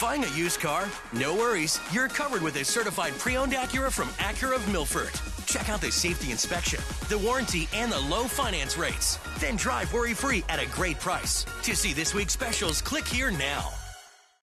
Buying a used car? No worries. You're covered with a certified pre owned Acura from Acura of Milford. Check out the safety inspection, the warranty, and the low finance rates. Then drive worry free at a great price. To see this week's specials, click here now.